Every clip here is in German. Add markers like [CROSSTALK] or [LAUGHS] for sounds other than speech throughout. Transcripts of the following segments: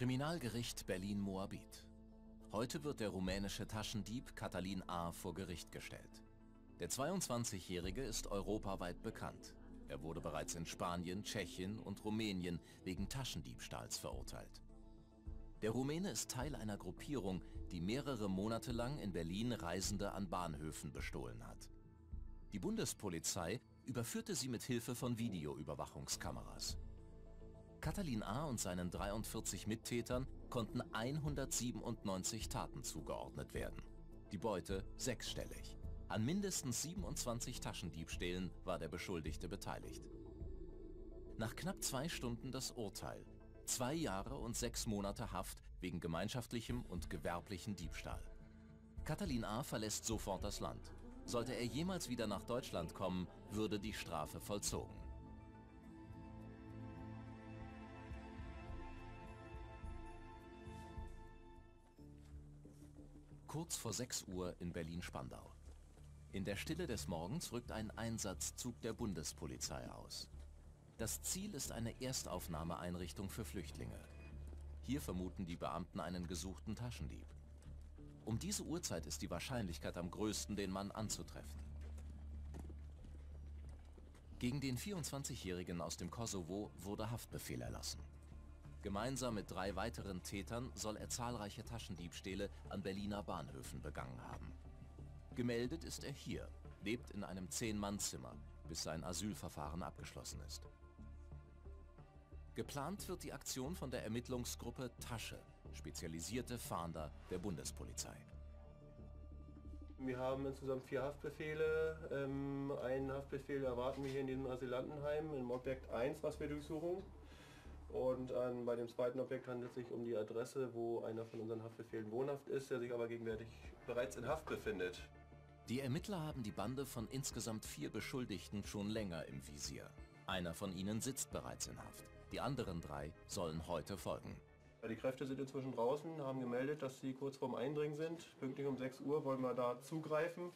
Kriminalgericht Berlin-Moabit. Heute wird der rumänische Taschendieb Katalin A. vor Gericht gestellt. Der 22-Jährige ist europaweit bekannt. Er wurde bereits in Spanien, Tschechien und Rumänien wegen Taschendiebstahls verurteilt. Der Rumäne ist Teil einer Gruppierung, die mehrere Monate lang in Berlin Reisende an Bahnhöfen bestohlen hat. Die Bundespolizei überführte sie mit Hilfe von Videoüberwachungskameras. Katalin A. und seinen 43 Mittätern konnten 197 Taten zugeordnet werden. Die Beute sechsstellig. An mindestens 27 Taschendiebstählen war der Beschuldigte beteiligt. Nach knapp zwei Stunden das Urteil. Zwei Jahre und sechs Monate Haft wegen gemeinschaftlichem und gewerblichen Diebstahl. Katalin A. verlässt sofort das Land. Sollte er jemals wieder nach Deutschland kommen, würde die Strafe vollzogen. Kurz vor 6 Uhr in Berlin-Spandau. In der Stille des Morgens rückt ein Einsatzzug der Bundespolizei aus. Das Ziel ist eine Erstaufnahmeeinrichtung für Flüchtlinge. Hier vermuten die Beamten einen gesuchten Taschendieb. Um diese Uhrzeit ist die Wahrscheinlichkeit am größten, den Mann anzutreffen. Gegen den 24-Jährigen aus dem Kosovo wurde Haftbefehl erlassen. Gemeinsam mit drei weiteren Tätern soll er zahlreiche Taschendiebstähle an Berliner Bahnhöfen begangen haben. Gemeldet ist er hier, lebt in einem Zehn-Mann-Zimmer, bis sein Asylverfahren abgeschlossen ist. Geplant wird die Aktion von der Ermittlungsgruppe Tasche, spezialisierte Fahnder der Bundespolizei. Wir haben insgesamt vier Haftbefehle. Ähm, einen Haftbefehl erwarten wir hier in diesem Asylantenheim, im Objekt 1, was wir durchsuchen. Und ähm, bei dem zweiten Objekt handelt es sich um die Adresse, wo einer von unseren Haftbefehlen wohnhaft ist, der sich aber gegenwärtig bereits in Haft befindet. Die Ermittler haben die Bande von insgesamt vier Beschuldigten schon länger im Visier. Einer von ihnen sitzt bereits in Haft. Die anderen drei sollen heute folgen. Die Kräfte sind inzwischen draußen, haben gemeldet, dass sie kurz vorm Eindringen sind. Pünktlich um 6 Uhr wollen wir da zugreifen.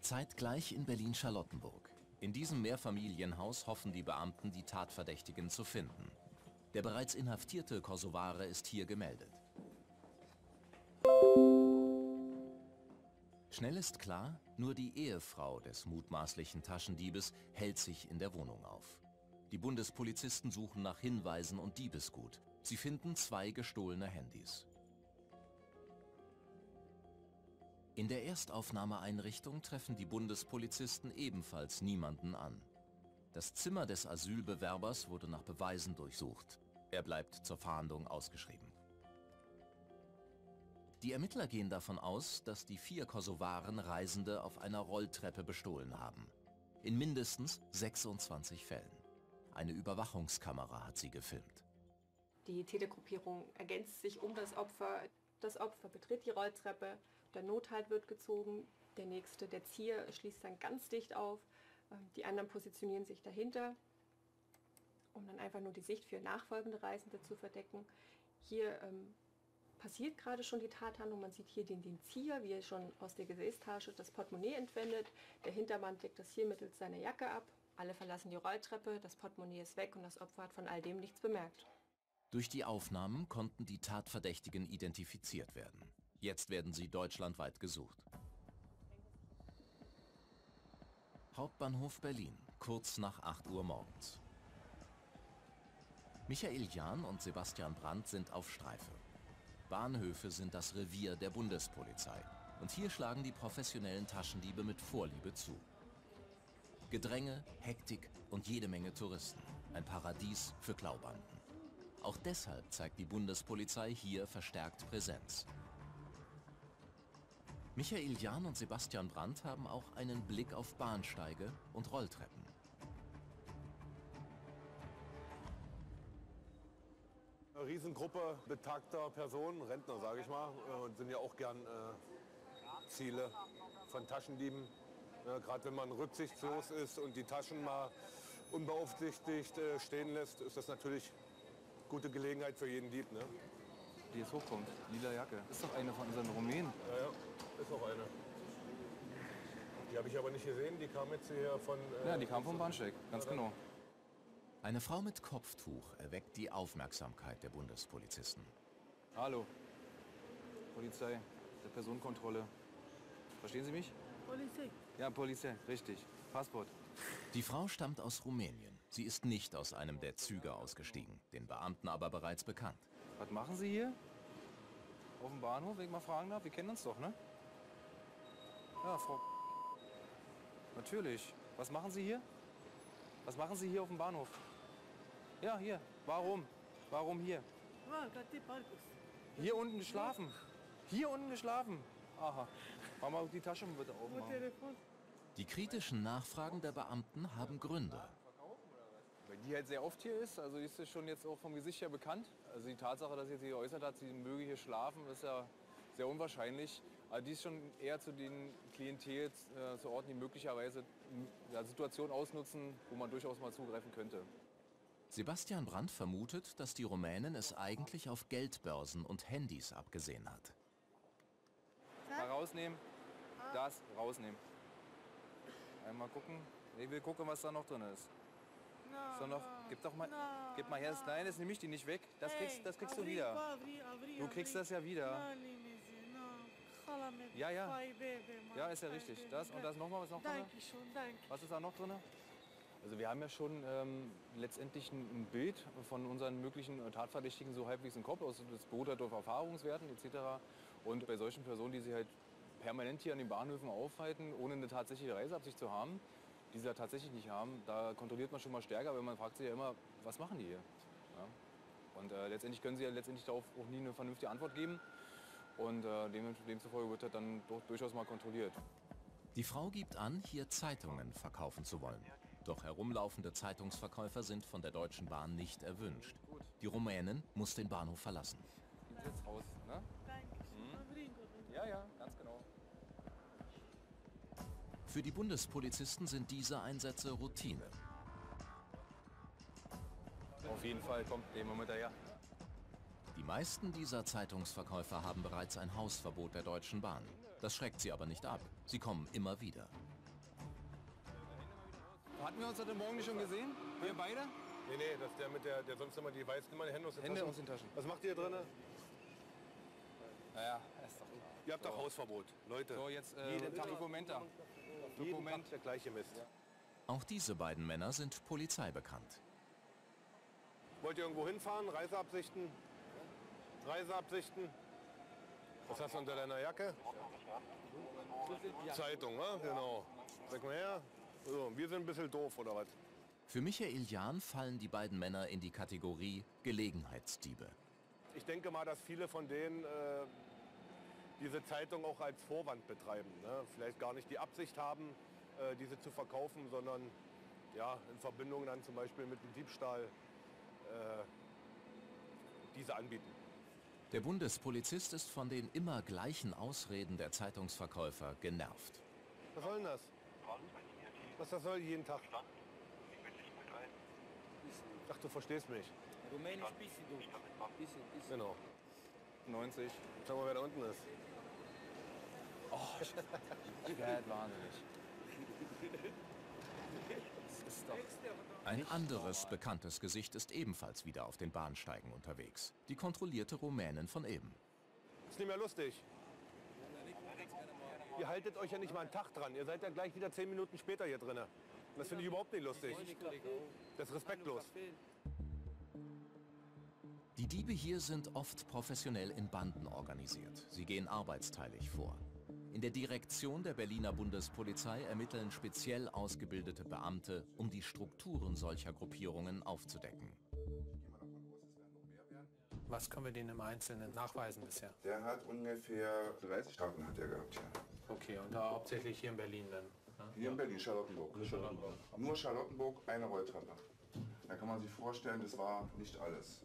Zeitgleich in Berlin-Charlottenburg. In diesem Mehrfamilienhaus hoffen die Beamten, die Tatverdächtigen zu finden. Der bereits inhaftierte Kosovare ist hier gemeldet. Schnell ist klar, nur die Ehefrau des mutmaßlichen Taschendiebes hält sich in der Wohnung auf. Die Bundespolizisten suchen nach Hinweisen und Diebesgut. Sie finden zwei gestohlene Handys. In der Erstaufnahmeeinrichtung treffen die Bundespolizisten ebenfalls niemanden an. Das Zimmer des Asylbewerbers wurde nach Beweisen durchsucht. Er bleibt zur Fahndung ausgeschrieben. Die Ermittler gehen davon aus, dass die vier Kosovaren Reisende auf einer Rolltreppe bestohlen haben. In mindestens 26 Fällen. Eine Überwachungskamera hat sie gefilmt. Die Tätergruppierung ergänzt sich um das Opfer. Das Opfer betritt die Rolltreppe, der Nothalt wird gezogen, der nächste, der Zier, schließt dann ganz dicht auf, ähm, die anderen positionieren sich dahinter, um dann einfach nur die Sicht für nachfolgende Reisende zu verdecken. Hier ähm, passiert gerade schon die Tathandlung, man sieht hier den, den Zieher, wie er schon aus der Gesäßtasche das Portemonnaie entwendet, der Hintermann deckt das hier mittels seiner Jacke ab, alle verlassen die Rolltreppe, das Portemonnaie ist weg und das Opfer hat von all dem nichts bemerkt. Durch die Aufnahmen konnten die Tatverdächtigen identifiziert werden. Jetzt werden sie deutschlandweit gesucht. Hauptbahnhof Berlin, kurz nach 8 Uhr morgens. Michael Jahn und Sebastian Brandt sind auf Streife. Bahnhöfe sind das Revier der Bundespolizei. Und hier schlagen die professionellen Taschendiebe mit Vorliebe zu. Gedränge, Hektik und jede Menge Touristen. Ein Paradies für Klaubanden. Auch deshalb zeigt die Bundespolizei hier verstärkt Präsenz. Michael Jahn und Sebastian Brandt haben auch einen Blick auf Bahnsteige und Rolltreppen. Eine Riesengruppe betagter Personen, Rentner sage ich mal, äh, und sind ja auch gern äh, Ziele von Taschendieben. Ja, Gerade wenn man rücksichtslos ist und die Taschen mal unbeaufsichtigt äh, stehen lässt, ist das natürlich gute Gelegenheit für jeden Dieb. Ne? Die ist hochkommt, lila Jacke. Ist doch eine von unseren Rumänen. Ja, ja. Ist noch eine. Die habe ich aber nicht gesehen, die kam jetzt hier von... Äh, ja, die kam vom Bahnsteig, ganz genau. Eine Frau mit Kopftuch erweckt die Aufmerksamkeit der Bundespolizisten. Hallo. Polizei, der Personenkontrolle. Verstehen Sie mich? Polizei. Ja, Polizei, richtig. Passport. Die Frau stammt aus Rumänien. Sie ist nicht aus einem der Züge ausgestiegen, den Beamten aber bereits bekannt. Was machen Sie hier? Auf dem Bahnhof, wenn ich mal fragen darf? Wir kennen uns doch, ne? Ja, Frau. Natürlich. Was machen Sie hier? Was machen Sie hier auf dem Bahnhof? Ja, hier. Warum? Warum hier? Ah. Hier unten geschlafen. Hier unten geschlafen. Aha. Mach mal die Tasche bitte aufmachen. Die kritischen Nachfragen der Beamten haben Gründe. Weil die halt sehr oft hier ist, also ist ja schon jetzt auch vom Gesicht her bekannt. Also die Tatsache, dass sie jetzt hier geäußert hat, sie möge hier schlafen, ist ja sehr unwahrscheinlich. Aber die ist schon eher zu den Klientel äh, zu Orten, die möglicherweise ja, Situationen ausnutzen, wo man durchaus mal zugreifen könnte. Sebastian Brandt vermutet, dass die Rumänin es eigentlich auf Geldbörsen und Handys abgesehen hat. Mal rausnehmen, das rausnehmen. Einmal gucken. Ich will gucken, was da noch drin ist. Da noch, gib doch mal, gib mal her. Das, nein, das nehme ich dir nicht weg. Das kriegst, das kriegst du wieder. Du kriegst das ja wieder. Ja, ja. Ja, ist ja richtig. Das und das nochmal, was noch drin? Danke schon, danke. Was ist da noch drin? Also wir haben ja schon ähm, letztendlich ein, Bild von unseren möglichen äh, Tatverdächtigen so halbwegs im Kopf. Also das beruht halt auf Erfahrungswerten etc. Und bei solchen Personen, die sich halt permanent hier an den Bahnhöfen aufhalten, ohne eine tatsächliche Reiseabsicht zu haben, die sie ja tatsächlich nicht haben, da kontrolliert man schon mal stärker, weil man fragt sich ja immer, was machen die hier? Ja? Und äh, letztendlich können sie ja letztendlich darauf auch nie eine vernünftige Antwort geben. Und äh, dem, demzufolge wird das dann doch durchaus mal kontrolliert. Die Frau gibt an, hier Zeitungen verkaufen zu wollen. Doch herumlaufende Zeitungsverkäufer sind von der Deutschen Bahn nicht erwünscht. Die Rumänin muss den Bahnhof verlassen. Sieht jetzt aus, ne? Ja, ja, ganz genau. Für die Bundespolizisten sind diese Einsätze Routine. Auf jeden Fall, kommt, nehmen wir mit daher. Die meisten dieser Zeitungsverkäufer haben bereits ein Hausverbot der Deutschen Bahn. Das schreckt sie aber nicht ab. Sie kommen immer wieder. Hatten wir uns heute Morgen nicht schon gesehen? Wir beide? Nee, nee, das ist der mit der, der sonst immer die weiß immer die Hände aus den Hände Taschen. aus den Taschen. Was macht ihr drin? Naja, ist doch klar. Ihr habt doch Hausverbot, Leute. So, jetzt äh, Jeden Tag. Dokumenta. Jeden Dokument. Tag der gleiche Mist. Auch diese beiden Männer sind Polizei bekannt. Wollt ihr irgendwo hinfahren? Reiseabsichten? Reiseabsichten? Was hast du unter deiner Jacke? Zeitung, ne? Genau. Sag mal her. So, wir sind ein bisschen doof, oder was? Für Michael Jahn fallen die beiden Männer in die Kategorie Gelegenheitsdiebe. Ich denke mal, dass viele von denen äh, diese Zeitung auch als Vorwand betreiben. Ne? Vielleicht gar nicht die Absicht haben, äh, diese zu verkaufen, sondern ja, in Verbindung dann zum Beispiel mit dem Diebstahl äh, diese anbieten. Der Bundespolizist ist von den immer gleichen Ausreden der Zeitungsverkäufer genervt. Was soll denn das? Was das soll jeden Tag? Ach, du verstehst mich. Rumänisch bisschen du. Bisschen, bisschen. Genau. 90. Schau mal, wer da unten ist. Ich werde [LAUGHS] wahnsinnig. Ein anderes bekanntes Gesicht ist ebenfalls wieder auf den Bahnsteigen unterwegs. Die kontrollierte Rumänin von eben. Ist nicht mehr lustig. Ihr haltet euch ja nicht mal einen Tag dran. Ihr seid ja gleich wieder zehn Minuten später hier drin. Das finde ich überhaupt nicht lustig. Das ist respektlos. Die Diebe hier sind oft professionell in Banden organisiert. Sie gehen arbeitsteilig vor. In der Direktion der Berliner Bundespolizei ermitteln speziell ausgebildete Beamte, um die Strukturen solcher Gruppierungen aufzudecken. Was können wir denen im Einzelnen nachweisen bisher? Der hat ungefähr 30 Tagen hat er gehabt, ja. Okay, und da hauptsächlich hier in Berlin dann? ne? Hier in Berlin, Charlottenburg. Nur Charlottenburg, eine Rolltreppe. Da kann man sich vorstellen, das war nicht alles.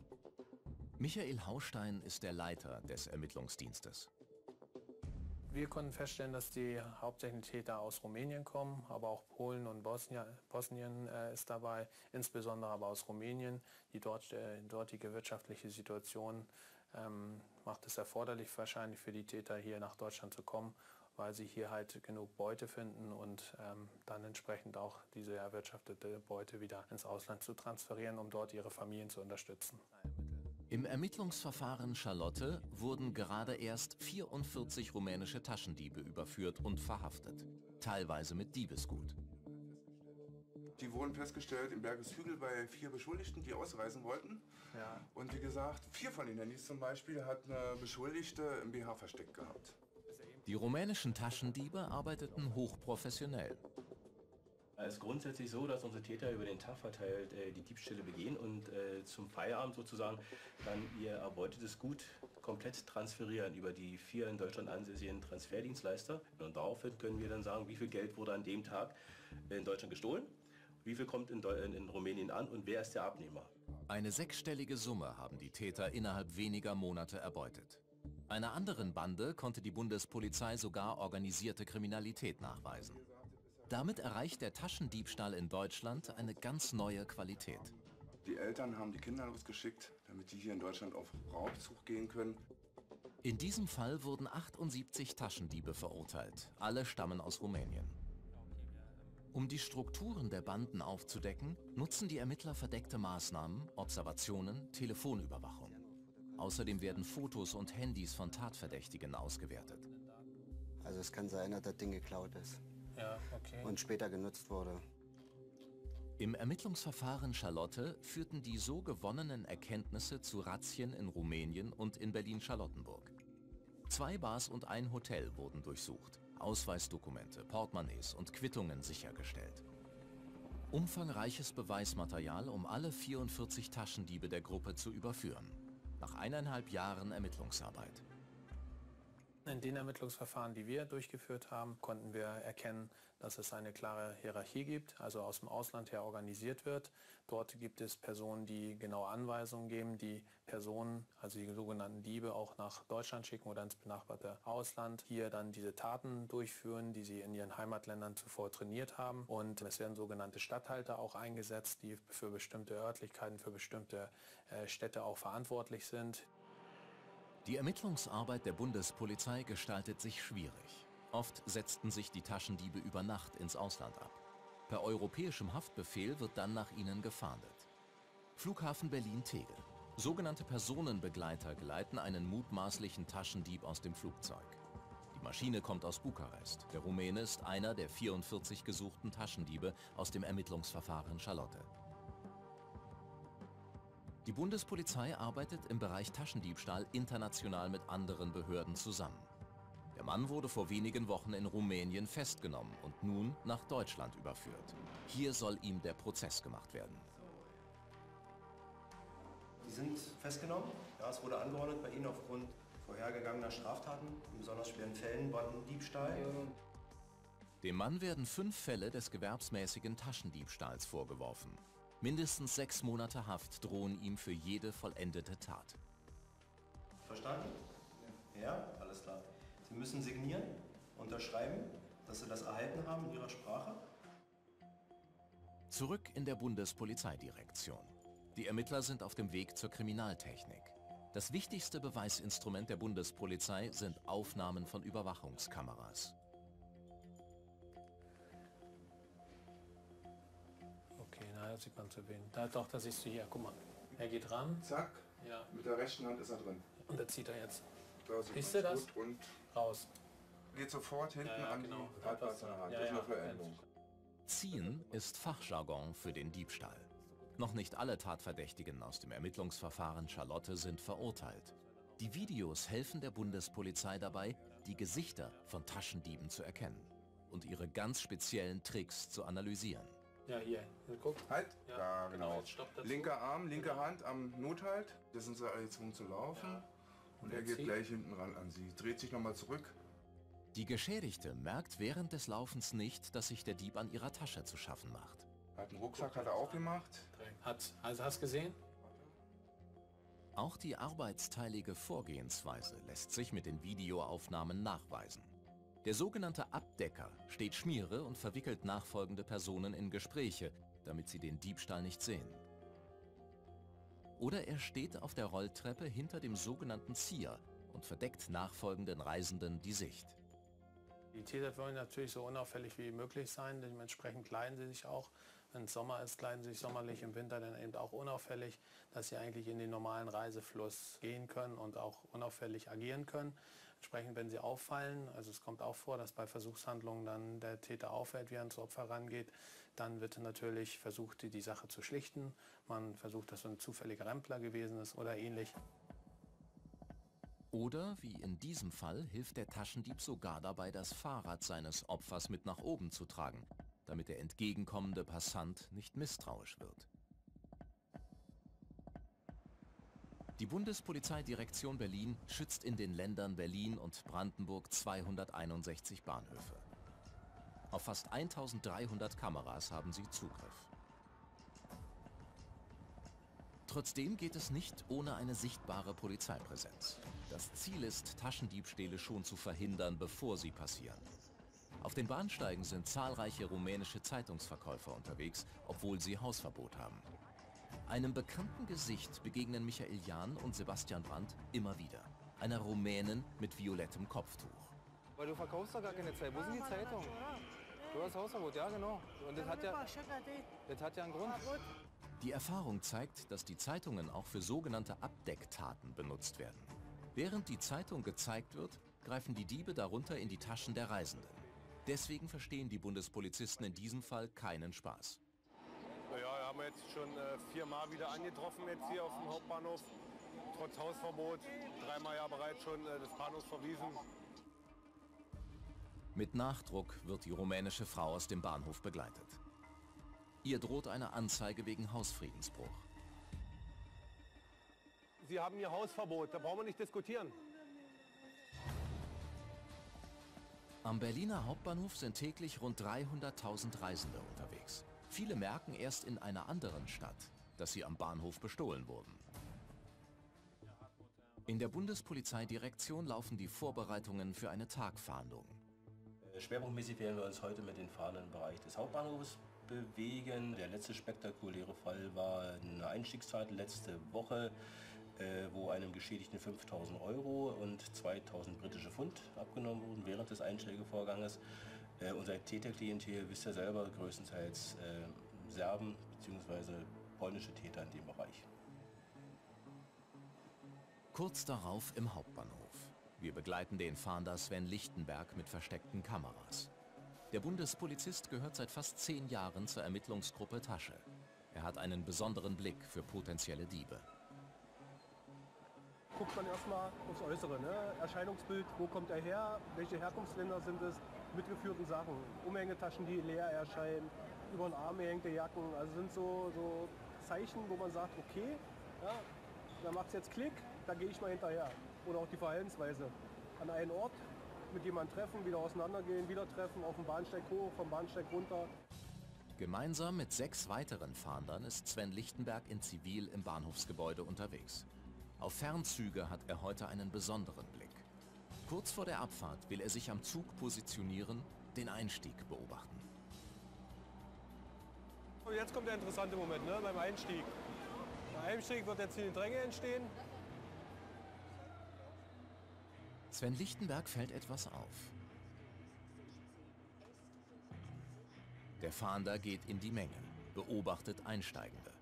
Michael Haustein ist der Leiter des Ermittlungsdienstes. Wir konnten feststellen, dass die hauptsächlichen Täter aus Rumänien kommen, aber auch Polen und Bosnien, Bosnien äh, ist dabei, insbesondere aber aus Rumänien. Die dort, äh, dortige wirtschaftliche Situation ähm, macht es erforderlich wahrscheinlich für die Täter hier nach Deutschland zu kommen weil sie hier halt genug Beute finden und ähm, dann entsprechend auch diese erwirtschaftete Beute wieder ins Ausland zu transferieren, um dort ihre Familien zu unterstützen. Im Ermittlungsverfahren Charlotte wurden gerade erst 44 rumänische Taschendiebe überführt und verhaftet, teilweise mit Diebesgut. Die wurden festgestellt im Bergeshügel bei vier Beschuldigten, die ausreisen wollten. Ja. Und wie gesagt, vier von den Handys zum Beispiel hat eine Beschuldigte im BH versteckt gehabt. Die rumänischen Taschendiebe arbeiteten hochprofessionell. Es ist grundsätzlich so, dass unsere Täter über den Tag verteilt äh, die Diebstähle begehen und äh, zum Feierabend sozusagen dann ihr erbeutetes Gut komplett transferieren über die vier in Deutschland ansässigen Transferdienstleister. Und daraufhin können wir dann sagen, wie viel Geld wurde an dem Tag in Deutschland gestohlen, wie viel kommt in, in Rumänien an und wer ist der Abnehmer. Eine sechsstellige Summe haben die Täter innerhalb weniger Monate erbeutet. Einer anderen Bande konnte die Bundespolizei sogar organisierte Kriminalität nachweisen. Damit erreicht der Taschendiebstahl in Deutschland eine ganz neue Qualität. Die Eltern haben die Kinder losgeschickt, damit die hier in Deutschland auf Raubzug gehen können. In diesem Fall wurden 78 Taschendiebe verurteilt. Alle stammen aus Rumänien. Um die Strukturen der Banden aufzudecken, nutzen die Ermittler verdeckte Maßnahmen, Observationen, Telefonüberwachung. Außerdem werden Fotos und Handys von Tatverdächtigen ausgewertet. Also es kann sein, dass das Ding geklaut ist Ja, okay. und später genutzt wurde. Im Ermittlungsverfahren Charlotte führten die so gewonnenen Erkenntnisse zu Razzien in Rumänien und in Berlin-Charlottenburg. Zwei Bars und ein Hotel wurden durchsucht, Ausweisdokumente, Portemonnaies und Quittungen sichergestellt. Umfangreiches Beweismaterial, um alle 44 Taschendiebe der Gruppe zu überführen. Nach eineinhalb Jahren Ermittlungsarbeit. In den Ermittlungsverfahren, die wir durchgeführt haben, konnten wir erkennen, dass es eine klare Hierarchie gibt, also aus dem Ausland her organisiert wird. Dort gibt es Personen, die genaue Anweisungen geben, die Personen, also die sogenannten Diebe, auch nach Deutschland schicken oder ins benachbarte Ausland, hier dann diese Taten durchführen, die sie in ihren Heimatländern zuvor trainiert haben. Und es werden sogenannte Statthalter auch eingesetzt, die für bestimmte Örtlichkeiten, für bestimmte äh, Städte auch verantwortlich sind. Die Ermittlungsarbeit der Bundespolizei gestaltet sich schwierig. Oft setzten sich die Taschendiebe über Nacht ins Ausland ab. Per europäischem Haftbefehl wird dann nach ihnen gefahndet. Flughafen Berlin-Tegel. Sogenannte Personenbegleiter geleiten einen mutmaßlichen Taschendieb aus dem Flugzeug. Die Maschine kommt aus Bukarest. Der Rumäne ist einer der 44 gesuchten Taschendiebe aus dem Ermittlungsverfahren Charlotte. Die Bundespolizei arbeitet im Bereich Taschendiebstahl international mit anderen Behörden zusammen. Der Mann wurde vor wenigen Wochen in Rumänien festgenommen und nun nach Deutschland überführt. Hier soll ihm der Prozess gemacht werden. Sie sind festgenommen. Ja, es wurde angeordnet bei Ihnen aufgrund vorhergegangener Straftaten, in besonders schweren Fällen Bandendiebstahl. Dem Mann werden fünf Fälle des gewerbsmäßigen Taschendiebstahls vorgeworfen. Mindestens sechs Monate Haft drohen ihm für jede vollendete Tat. Verstanden? Ja, alles klar. Sie müssen signieren, unterschreiben, dass Sie das erhalten haben in Ihrer Sprache. Zurück in der Bundespolizeidirektion. Die Ermittler sind auf dem Weg zur Kriminaltechnik. Das wichtigste Beweisinstrument der Bundespolizei sind Aufnahmen von Überwachungskameras. Na, sieht man zu wen. Da, doch, da siehst du hier. Guck mal. Er geht ran. Zack, Ja. mit der rechten Hand ist er drin. Und da zieht er jetzt Da Siehst du das? Und raus. geht sofort hinten Ja, ja, an genau. die Tatwaffe ran. Ja, das ist ja. eine Veränderung. Ziehen ist Fachjargon für den Diebstahl. Noch nicht alle Tatverdächtigen aus dem Ermittlungsverfahren Charlotte sind verurteilt. Die Videos helfen der Bundespolizei dabei, die Gesichter von Taschendieben zu erkennen und ihre ganz speziellen Tricks zu analysieren. Ja, hier. Guck. Halt, Ja, ja, genau, genau. Linker Arm, linke Genau. Hand am Nothalt. Da sind sie alle gezwungen zu laufen. Ja. Und er er geht zieht. gleich hinten ran an sie. Dreht sich nochmal zurück. Die Geschädigte merkt während des Laufens nicht, dass sich der Dieb an ihrer Tasche zu schaffen macht. Hat einen Rucksack hat er auch gemacht. Hat, also hast gesehen? Auch die arbeitsteilige Vorgehensweise lässt sich mit den Videoaufnahmen nachweisen. Der sogenannte Abdecker steht Schmiere und verwickelt nachfolgende Personen in Gespräche, damit sie den Diebstahl nicht sehen. Oder er steht auf der Rolltreppe hinter dem sogenannten Zieher und verdeckt nachfolgenden Reisenden die Sicht. Die Täter wollen natürlich so unauffällig wie möglich sein. Dementsprechend kleiden sie sich auch. Wenn es Sommer ist, kleiden sie sich sommerlich, im Winter dann eben auch unauffällig, dass sie eigentlich in den normalen Reisefluss gehen können und auch unauffällig agieren können. Entsprechend, wenn sie auffallen, also es kommt auch vor, dass bei Versuchshandlungen dann der Täter auffällt, wie er ans Opfer rangeht, dann wird natürlich versucht, die Sache zu schlichten. Man versucht, dass so ein zufälliger Rempler gewesen ist oder ähnlich. Oder, wie in diesem Fall, hilft der Taschendieb sogar dabei, das Fahrrad seines Opfers mit nach oben zu tragen, damit der entgegenkommende Passant nicht misstrauisch wird. Die Bundespolizeidirektion Berlin schützt in den Ländern Berlin und Brandenburg 261 Bahnhöfe. Auf fast 1300 Kameras haben sie Zugriff. Trotzdem geht es nicht ohne eine sichtbare Polizeipräsenz. Das Ziel ist, Taschendiebstähle schon zu verhindern, bevor sie passieren. Auf den Bahnsteigen sind zahlreiche rumänische Zeitungsverkäufer unterwegs, obwohl sie Hausverbot haben. Einem bekannten Gesicht begegnen Michael Jahn und Sebastian Brandt immer wieder. Einer Rumänin mit violettem Kopftuch. Weil du verkaufst doch gar keine Zeit. Wo sind die Zeitungen? Du hast Hausverbot, ja genau. Und das hat ja, das hat ja einen Grund. Die Erfahrung zeigt, dass die Zeitungen auch für sogenannte Abdecktaten benutzt werden. Während die Zeitung gezeigt wird, greifen die Diebe darunter in die Taschen der Reisenden. Deswegen verstehen die Bundespolizisten in diesem Fall keinen Spaß. Naja, haben wir jetzt schon äh, viermal wieder angetroffen jetzt hier auf dem Hauptbahnhof. Trotz Hausverbot, dreimal ja bereits schon äh, des Bahnhofs verwiesen. Mit Nachdruck wird die rumänische Frau aus dem Bahnhof begleitet. Ihr droht eine Anzeige wegen Hausfriedensbruch. Sie haben Ihr Hausverbot, da brauchen wir nicht diskutieren. Am Berliner Hauptbahnhof sind täglich rund 300.000 Reisende unterwegs. Viele merken erst in einer anderen Stadt, dass sie am Bahnhof bestohlen wurden. In der Bundespolizeidirektion laufen die Vorbereitungen für eine Tagfahndung. Schwerpunktmäßig werden wir uns heute mit den Fahnen im Bereich des Hauptbahnhofes bewegen. Der letzte spektakuläre Fall war eine Einstiegstat letzte Woche, äh, wo einem Geschädigten 5000 Euro und 2000 britische Pfund abgenommen wurden während des Einschlägevorganges. Äh, unser Täterklientel, wisst ihr selber, größtenteils äh, Serben bzw. polnische Täter in dem Bereich. Kurz darauf im Hauptbahnhof. Wir begleiten den Fahnder Sven Lichtenberg mit versteckten Kameras. Der Bundespolizist gehört seit fast zehn Jahren zur Ermittlungsgruppe Tasche. Er hat einen besonderen Blick für potenzielle Diebe. Guckt man erstmal aufs Äußere, ne? Erscheinungsbild, wo kommt er her, welche Herkunftsländer sind es, mitgeführten Sachen, Umhängetaschen, die leer erscheinen, über den Arm gehängte Jacken, also sind so, so Zeichen, wo man sagt, okay, ja, da macht es jetzt Klick, da gehe ich mal hinterher. Oder auch die Verhaltensweise. An einen Ort, mit jemandem treffen, wieder auseinandergehen, wieder treffen, auf dem Bahnsteig hoch, vom Bahnsteig runter. Gemeinsam mit sechs weiteren Fahndern ist Sven Lichtenberg in Zivil im Bahnhofsgebäude unterwegs. Auf Fernzüge hat er heute einen besonderen Blick. Kurz vor der Abfahrt will er sich am Zug positionieren, den Einstieg beobachten. Jetzt kommt der interessante Moment ne, beim Einstieg. Beim Einstieg wird jetzt hier die Dränge entstehen. Sven Lichtenberg fällt etwas auf. Der Fahnder geht in die Menge, beobachtet Einsteigende.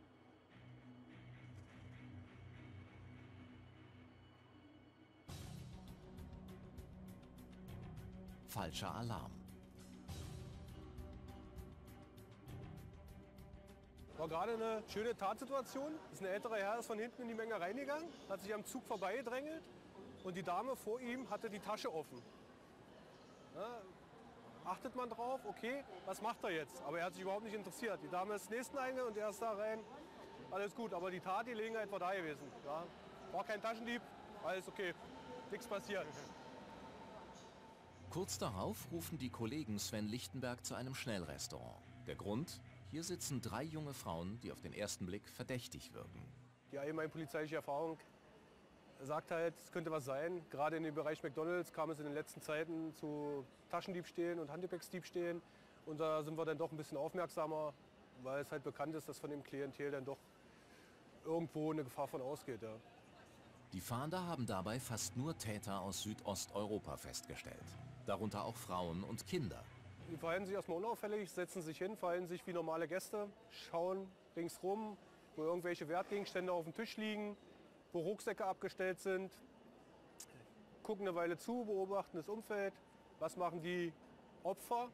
Falscher Alarm. War gerade eine schöne Tatsituation. Ist ein älterer Herr, ist von hinten in die Menge reingegangen, hat sich am Zug vorbeigedrängelt und die Dame vor ihm hatte die Tasche offen. Ja, achtet man drauf, okay, was macht er jetzt? Aber er hat sich überhaupt nicht interessiert. Die Dame ist nächsten Eingang und er ist da rein. Alles gut, aber die Tat, die Gelegenheit war da gewesen. Ja. War kein Taschendieb, alles okay, nichts passiert. Kurz darauf rufen die Kollegen Sven Lichtenberg zu einem Schnellrestaurant. Der Grund? Hier sitzen drei junge Frauen, die auf den ersten Blick verdächtig wirken. Die allgemeine polizeiliche Erfahrung sagt halt, es könnte was sein. Gerade in dem Bereich McDonalds kam es in den letzten Zeiten zu Taschendiebstählen und Handgepäcksdiebstählen. Und da sind wir dann doch ein bisschen aufmerksamer, weil es halt bekannt ist, dass von dem Klientel dann doch irgendwo eine Gefahr von ausgeht. Ja. Die Fahnder haben dabei fast nur Täter aus Südosteuropa festgestellt. Darunter auch Frauen und Kinder. Die verhalten sich erstmal unauffällig, setzen sich hin, verhalten sich wie normale Gäste, schauen ringsrum, wo irgendwelche Wertgegenstände auf dem Tisch liegen, wo Rucksäcke abgestellt sind, gucken eine Weile zu, beobachten das Umfeld, was machen die Opfer,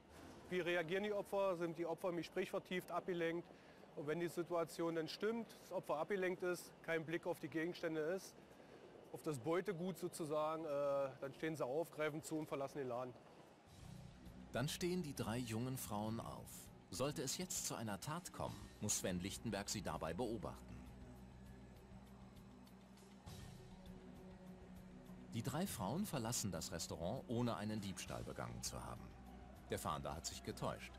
wie reagieren die Opfer, sind die Opfer im Gespräch vertieft, abgelenkt. Und wenn die Situation dann stimmt, das Opfer abgelenkt ist, kein Blick auf die Gegenstände ist, auf das Beutegut sozusagen, äh, dann stehen sie auf, greifen zu und verlassen den Laden. Dann stehen die drei jungen Frauen auf. Sollte es jetzt zu einer Tat kommen, muss Sven Lichtenberg sie dabei beobachten. Die drei Frauen verlassen das Restaurant, ohne einen Diebstahl begangen zu haben. Der Fahnder hat sich getäuscht.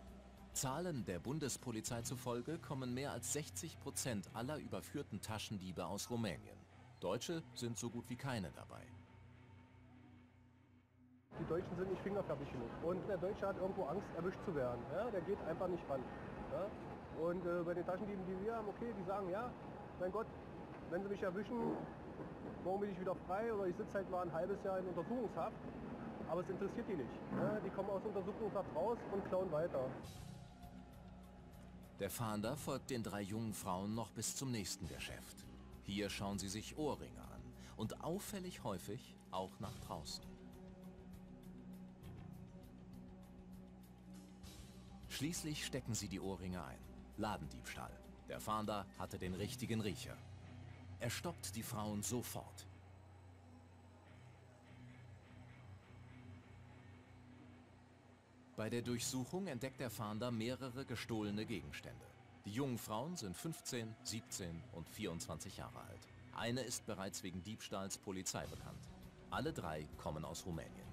Zahlen der Bundespolizei zufolge kommen mehr als 60 Prozent aller überführten Taschendiebe aus Rumänien. Deutsche sind so gut wie keine dabei. Die Deutschen sind nicht fingerfertig genug. Und der Deutsche hat irgendwo Angst, erwischt zu werden. Ja? Der geht einfach nicht ran. Ja? Und äh, bei den Taschendieben, die wir haben, okay, die sagen, ja, mein Gott, wenn sie mich erwischen, morgen bin ich wieder frei oder ich sitze halt mal ein halbes Jahr in Untersuchungshaft. Aber es interessiert die nicht. Ja? Die kommen aus Untersuchungshaft raus und klauen weiter. Der Fahnder folgt den drei jungen Frauen noch bis zum nächsten Geschäft. Hier schauen sie sich Ohrringe an und auffällig häufig auch nach draußen. Schließlich stecken sie die Ohrringe ein. Ladendiebstahl. Der Fahnder hatte den richtigen Riecher. Er stoppt die Frauen sofort. Bei der Durchsuchung entdeckt der Fahnder mehrere gestohlene Gegenstände. Die jungen Frauen sind 15, 17 und 24 Jahre alt. Eine ist bereits wegen Diebstahls Polizei bekannt. Alle drei kommen aus Rumänien.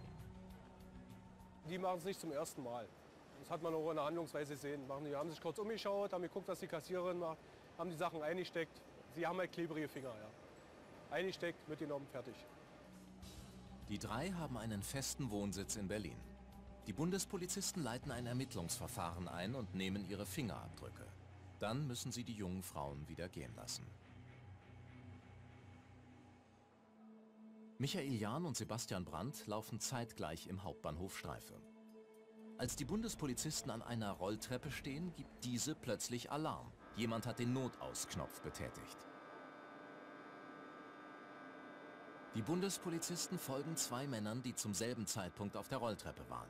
Die machen es nicht zum ersten Mal. Das hat man auch in der Handlungsweise gesehen. Die haben sich kurz umgeschaut, haben geguckt, was die Kassiererin macht, haben die Sachen eingesteckt. Sie haben halt klebrige Finger, ja. Eingesteckt, mitgenommen, fertig. Die drei haben einen festen Wohnsitz in Berlin. Die Bundespolizisten leiten ein Ermittlungsverfahren ein und nehmen ihre Fingerabdrücke. Dann müssen sie die jungen Frauen wieder gehen lassen. Michael Jahn und Sebastian Brandt laufen zeitgleich im Hauptbahnhof Streife. Als die Bundespolizisten an einer Rolltreppe stehen, gibt diese plötzlich Alarm. Jemand hat den Notausknopf betätigt. Die Bundespolizisten folgen zwei Männern, die zum selben Zeitpunkt auf der Rolltreppe waren.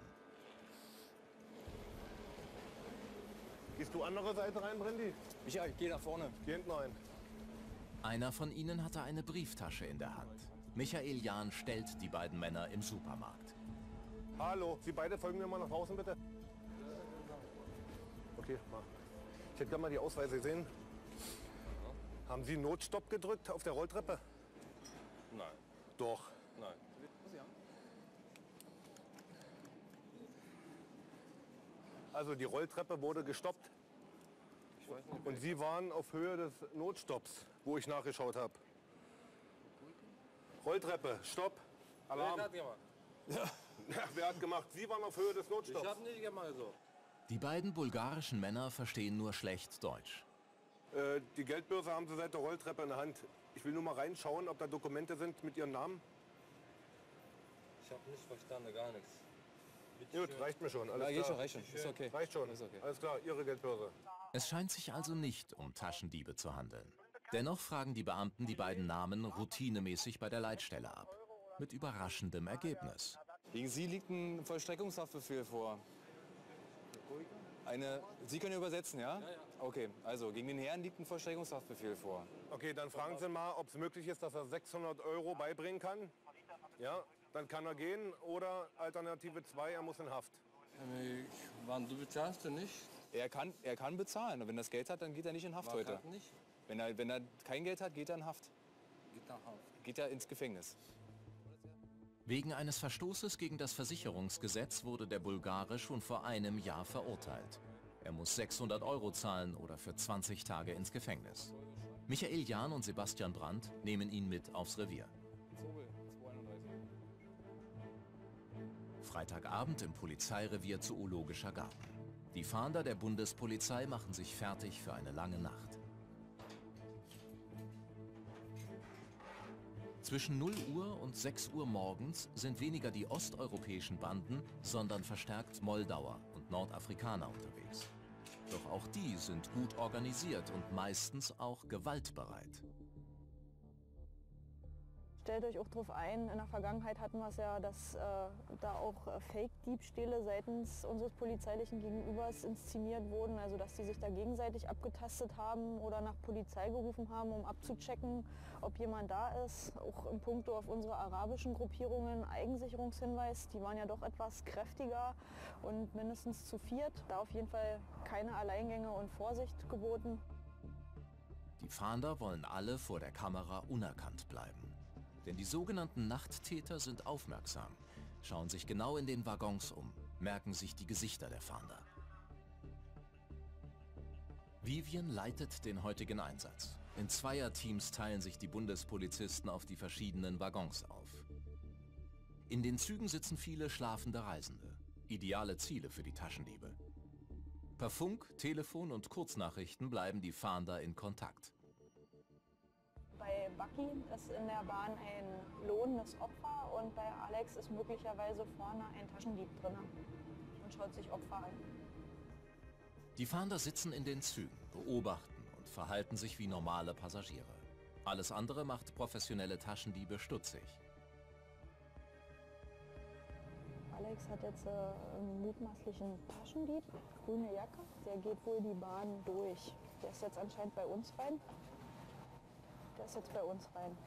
Gehst du andere Seite rein, Brandy? Michael, geh nach vorne. Geh hinten rein. Einer von ihnen hatte eine Brieftasche in der Hand. Michael Jahn stellt die beiden Männer im Supermarkt. Hallo, Sie beide folgen mir mal nach draußen, bitte. Okay, mal. Ich hätte gerne mal die Ausweise gesehen. Haben Sie Notstopp gedrückt auf der Rolltreppe? Nein. Doch. Nein. Also die Rolltreppe wurde gestoppt. Ich nicht. Und Sie waren auf Höhe des Notstopps, wo ich nachgeschaut habe. Rolltreppe, Stopp, Alarm. Wer hat gemacht? [LAUGHS] Ja, wer hat gemacht? Sie waren auf Höhe des Ich Notstopps. habe nicht gemacht so. Die beiden bulgarischen Männer verstehen nur schlecht Deutsch. Äh, die Geldbörse haben Sie seit der Rolltreppe in der Hand. Ich will nur mal reinschauen, ob da Dokumente sind mit Ihrem Namen. Ich habe nicht verstanden, gar nichts. Gut, reicht mir schon. Alles Ja, geht klar. schon, reicht schon. Ist okay. Reicht schon. Ist okay. Alles klar, Ihre Geldbörse. Es scheint sich also nicht um Taschendiebe zu handeln. Dennoch fragen die Beamten die beiden Namen routinemäßig bei der Leitstelle ab. Mit überraschendem Ergebnis. Gegen Sie liegt ein Vollstreckungshaftbefehl vor. Eine, Sie können übersetzen, ja? Okay, also gegen den Herrn liegt ein Vollstreckungshaftbefehl vor. Okay, dann fragen Sie mal, ob es möglich ist, dass er 600 Euro beibringen kann. Ja, dann kann er gehen. Oder Alternative 2, er muss in Haft. Ich, wann du bezahlst du nicht? Er kann, er kann bezahlen. Und wenn er das Geld hat, dann geht er nicht in Haft Was heute. hat nicht? Wenn er, wenn er kein Geld hat, geht er in Haft. Geht nach Haft. Geht er ins Gefängnis. Wegen eines Verstoßes gegen das Versicherungsgesetz wurde der Bulgare schon vor einem Jahr verurteilt. Er muss 600 Euro zahlen oder für 20 Tage ins Gefängnis. Michael Jahn und Sebastian Brandt nehmen ihn mit aufs Revier. Freitagabend im Polizeirevier Zoologischer Garten. Die Fahnder der Bundespolizei machen sich fertig für eine lange Nacht. Zwischen 0 Uhr und 6 Uhr morgens sind weniger die osteuropäischen Banden, sondern verstärkt Moldauer und Nordafrikaner unterwegs. Doch auch die sind gut organisiert und meistens auch gewaltbereit. Stellt euch auch darauf ein, in der Vergangenheit hatten wir es ja, dass äh, da auch äh, Fake-Diebstähle seitens unseres polizeilichen Gegenübers inszeniert wurden, also dass die sich da gegenseitig abgetastet haben oder nach Polizei gerufen haben, um abzuchecken, ob jemand da ist. Auch im Punkto auf unsere arabischen Gruppierungen Eigensicherungshinweis, die waren ja doch etwas kräftiger und mindestens zu viert. Da auf jeden Fall keine Alleingänge und Vorsicht geboten. Die Fahnder wollen alle vor der Kamera unerkannt bleiben. Denn die sogenannten Nachttäter sind aufmerksam, schauen sich genau in den Waggons um, merken sich die Gesichter der Fahnder. Vivian leitet den heutigen Einsatz. In Zweierteams teilen sich die Bundespolizisten auf die verschiedenen Waggons auf. In den Zügen sitzen viele schlafende Reisende. Ideale Ziele für die Taschendiebe. Per Funk, Telefon und Kurznachrichten bleiben die Fahnder in Kontakt. Bei Bucky ist in der Bahn ein lohnendes Opfer und bei Alex ist möglicherweise vorne ein Taschendieb drin und schaut sich Opfer an. Die Fahnder sitzen in den Zügen, beobachten und verhalten sich wie normale Passagiere. Alles andere macht professionelle Taschendiebe stutzig. Alex hat jetzt äh, einen mutmaßlichen Taschendieb, grüne Jacke. Der geht wohl die Bahn durch. Der ist jetzt anscheinend bei uns rein. Der ist jetzt bei uns rein.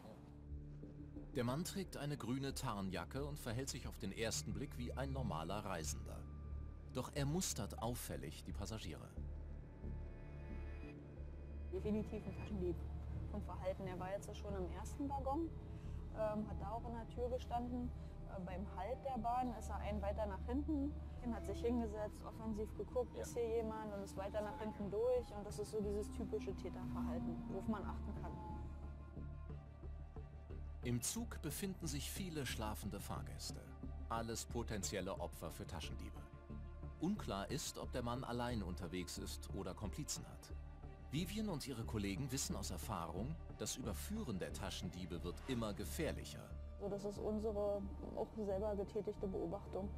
Der Mann trägt eine grüne Tarnjacke und verhält sich auf den ersten Blick wie ein normaler Reisender. Doch er mustert auffällig die Passagiere. Definitiv ein Taschendieb vom Verhalten. Er war jetzt schon im ersten Waggon, ähm, hat da auch in der Tür gestanden. Äh, beim Halt der Bahn ist er ein weiter nach hinten, hat sich hingesetzt, offensiv geguckt, ja. ist hier jemand und ist weiter nach hinten durch. Und das ist so dieses typische Täterverhalten, worauf man achten kann. Im Zug befinden sich viele schlafende Fahrgäste. Alles potenzielle Opfer für Taschendiebe. Unklar ist, ob der Mann allein unterwegs ist oder Komplizen hat. Vivian und ihre Kollegen wissen aus Erfahrung, das Überführen der Taschendiebe wird immer gefährlicher. Das ist unsere auch selber getätigte Beobachtung,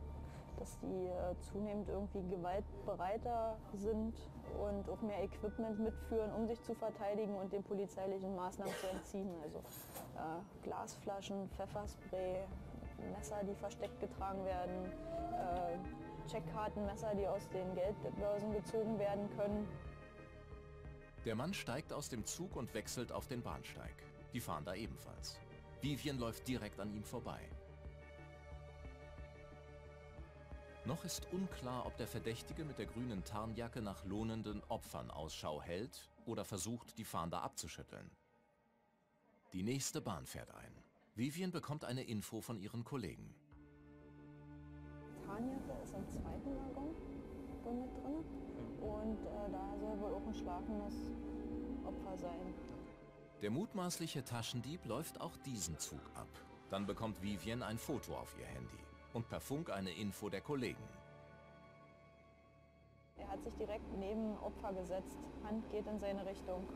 dass die äh, zunehmend irgendwie gewaltbereiter sind und auch mehr Equipment mitführen, um sich zu verteidigen und den polizeilichen Maßnahmen zu entziehen. Also äh, Glasflaschen, Pfefferspray, Messer, die versteckt getragen werden, äh, Checkkartenmesser, die aus den Geldbörsen gezogen werden können. Der Mann steigt aus dem Zug und wechselt auf den Bahnsteig. Die fahren da ebenfalls. Vivian läuft direkt an ihm vorbei. Noch ist unklar, ob der Verdächtige mit der grünen Tarnjacke nach lohnenden Opfern Ausschau hält oder versucht, die Fahnder abzuschütteln. Die nächste Bahn fährt ein. Vivian bekommt eine Info von ihren Kollegen. Tarnjacke ist im zweiten Waggon mit drin und äh, da soll wohl auch ein schlafendes Opfer sein. Der mutmaßliche Taschendieb läuft auch diesen Zug ab. Dann bekommt Vivian ein Foto auf ihr Handy und per Funk eine Info der Kollegen. Er hat sich direkt neben Opfer gesetzt. Hand geht in seine Richtung.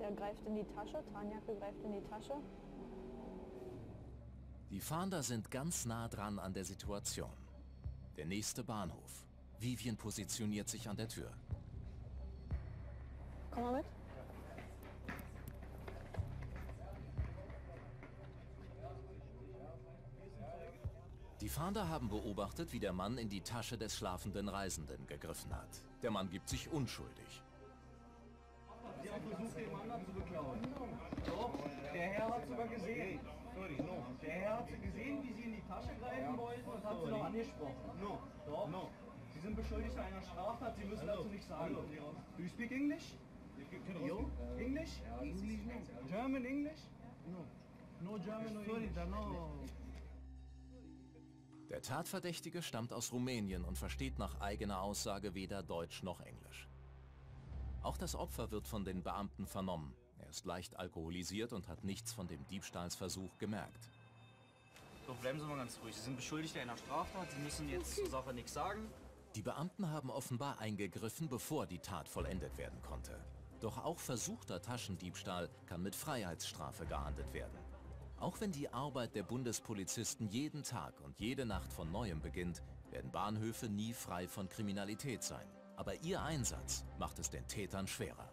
Der greift in die Tasche, Tarnjacke greift in die Tasche. Die Fahnder sind ganz nah dran an der Situation. Der nächste Bahnhof. Vivian positioniert sich an der Tür. Komm mal mit. Die Fahnder haben beobachtet, wie der Mann in die Tasche des schlafenden Reisenden gegriffen hat. Der Mann gibt sich unschuldig. Sie haben versucht, den Mann zu beklauen. Doch, der Herr hat sogar gesehen. Der Herr hat gesehen, wie Sie in die Tasche greifen wollten und hat Sie noch angesprochen. No. Doch. No. Sie sind beschuldigt einer Straftat, Sie müssen dazu nichts sagen. Do you speak English? You? English? German English? No. No German, no English. no. Der Tatverdächtige stammt aus Rumänien und versteht nach eigener Aussage weder Deutsch noch Englisch. Auch das Opfer wird von den Beamten vernommen. Er ist leicht alkoholisiert und hat nichts von dem Diebstahlsversuch gemerkt. Doch bleiben Sie mal ganz ruhig. Sie sind beschuldigt einer Straftat. Sie müssen jetzt zur Sache nichts sagen. Die Beamten haben offenbar eingegriffen, bevor die Tat vollendet werden konnte. Doch auch versuchter Taschendiebstahl kann mit Freiheitsstrafe geahndet werden. Auch wenn die Arbeit der Bundespolizisten jeden Tag und jede Nacht von neuem beginnt, werden Bahnhöfe nie frei von Kriminalität sein. Aber ihr Einsatz macht es den Tätern schwerer.